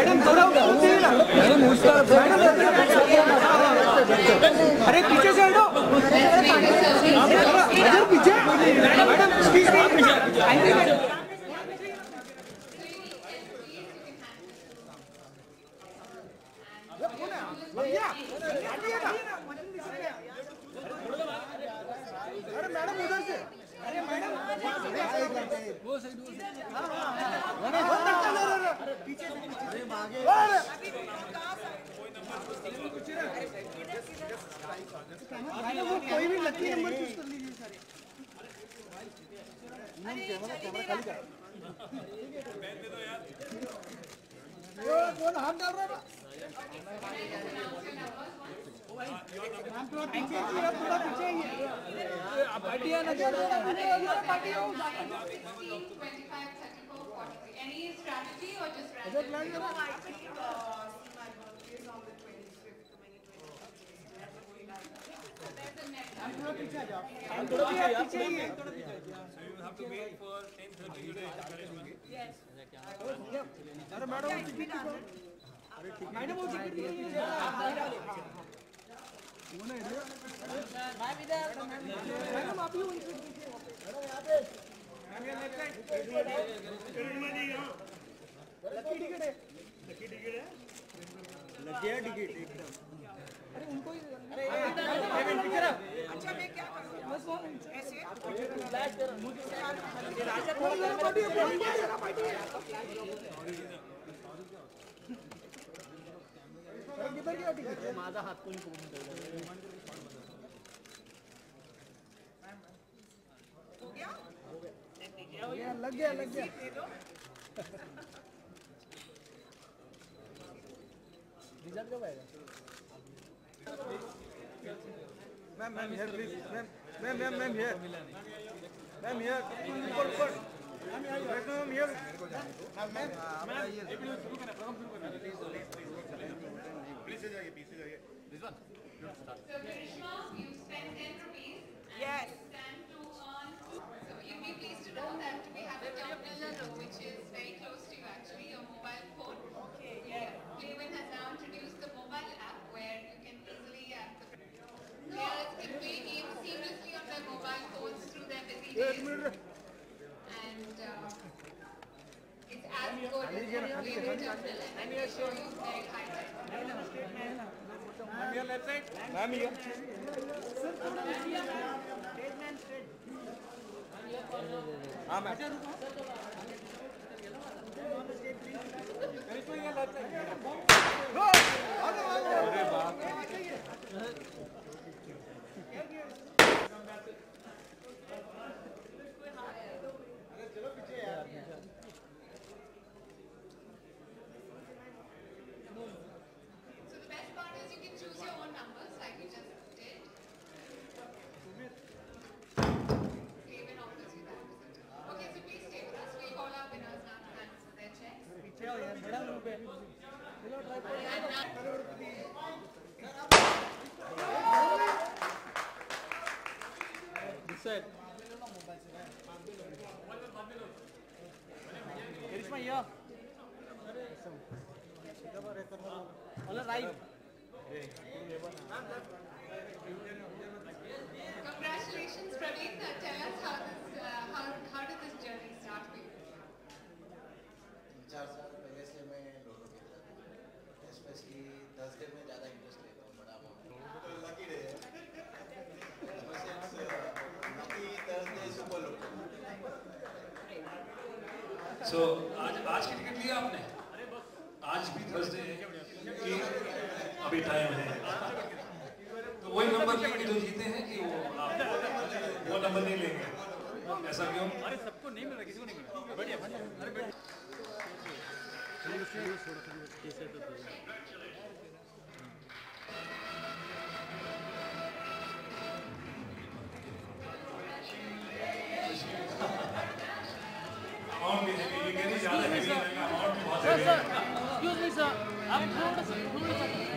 Madam थोड़ा madam उसका अरे पीछे से हटो। इधर पीछे। मैडम अरे मैडम उधर से। अरे मैडम वो सही वो सही पीछे से पीछे मैडम वो कोई भी लकी नंबर चूज़ कर लीजिए सारे कौन हाथ डाल रहा है मैम थोड़ा पीछे थोड़ा पीछे ही आप पार्टी ना पार्टी हो 16, 25, 34, 43. Any strategy or just ऐसा random? प्लान करो I think uh, see my birthday is on the 25th, so many 25th. So there's a net. हम थोड़ा पीछे आ जाओ हम थोड़ा पीछे पीछे ही है थोड़ा अरे मैडम वो लकी टिकट है। लकी टिकट है। लकी टिकट एकदम। उनको ही अरे अच्छा मैं क्या करूँ? बस वो ऐसे? फ्लैश कर। मुझे राजा थोड़ा जरा पार्टी है जरा पार्टी है किधर गया टिकट माझा हात कोणी पकडून हो। गया ठेवला लग गया Ma'am, ma'am, here please. Ma'am, ma'am, ma'am, ma'am, here. Ma'am, here. Ma'am, here. Ma'am, ma'am. You Yes. Which is very close to you actually, your mobile phone. हाँ ma'am. Congratulations, Praveen. Tell us how, this, uh, how, how did this journey so आज आज की ticket लिया आपने? आज भी Thursday है अभी टाइम है। तो वही नंबर लेंगे जो जीते हैं कि वो आप वो नंबर नहीं लेंगे। ऐसा क्यों? अरे सबको नहीं मिल रहा किसी को नहीं मिल रहा। बढ़िया अरे बढ़िया どうですか?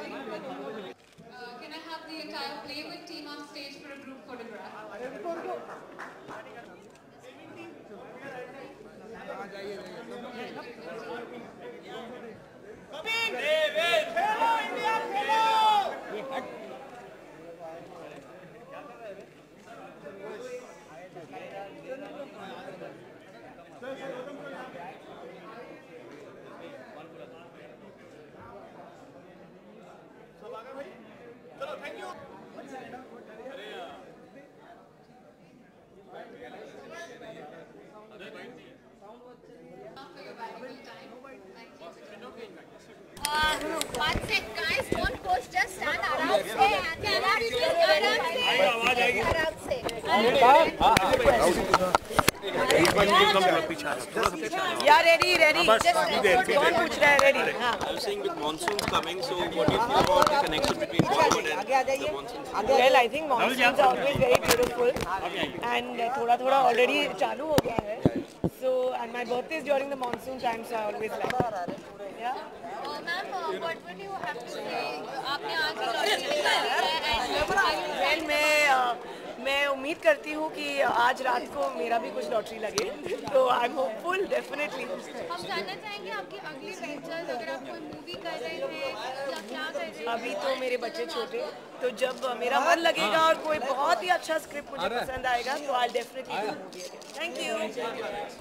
Can I have the entire Playwood team on stage for a group photograph? Yeah, ready, ready. कौन पूछ रहा है ready? हाँ. I was saying with monsoons coming, so what do you feel about the connection between Bollywood and the monsoons? Well, I think monsoons are always very beautiful, and थोड़ा थोड़ा already चालू हो गया है. So, and my birthday is during the monsoon time, so I always like. Yeah. Ma'am what would you have to say आपने आज ही lottery निकाली है Well, मैं मैं उम्मीद करती हूँ कि आज रात को मेरा भी कुछ लॉटरी लगे तो आई एम होपफुल डेफिनेटली हम जानना चाहेंगे आपकी अगली वेंचर्स अगर आप कोई मूवी कर रहे हैं या क्या कर रहे हैं। अभी तो मेरे बच्चे छोटे तो जब मेरा मन लगेगा और कोई बहुत ही अच्छा स्क्रिप्ट मुझे पसंद आएगा तो I definitely thank you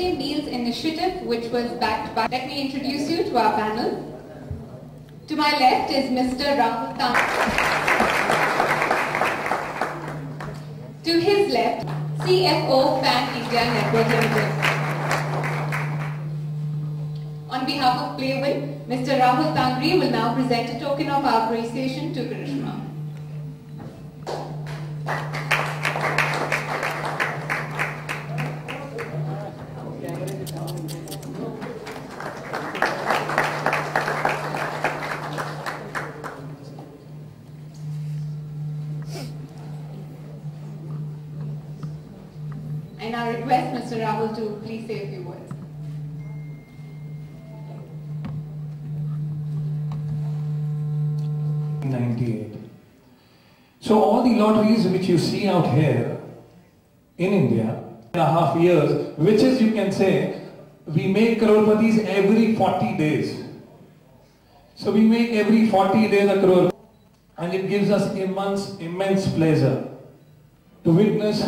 Meals initiative, which was backed by. Let me introduce you to our panel. To my left is Mr. Rahul Tam. To his left, CFO Pan India Network Limited. On behalf of Playwood, Mr. Rahul Tangri will now present a token of appreciation to Karishma. To please say a few words. Ninety-eight. So all the lotteries which you see out here in India, and a half years, which is you can say, we make crorepati's every 40 days. So we make every 40 days a crore, and it gives us immense, immense pleasure to witness.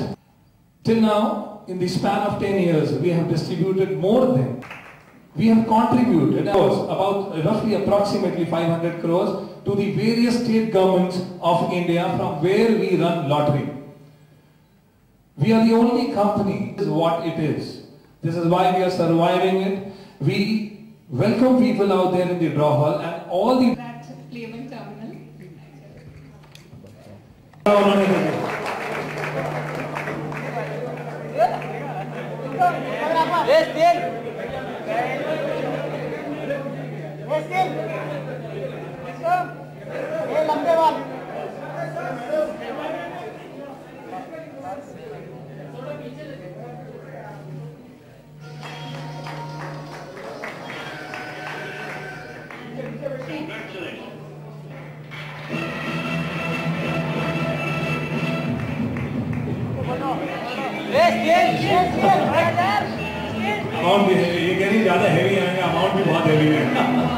Till now, in the span of 10 years, we have distributed more than we have contributed about roughly approximately 500 crores to the various state governments of India from where we run lottery. We are the only company, this is what it is. This is why we are surviving it. We welcome people out there in the draw hall and all the At Playman Terminal. es bien. Congratulations. Yes, yes, yes, yes. Amount भी heavy ये कह रही ज़्यादा heavy आएगा amount भी बहुत heavy है.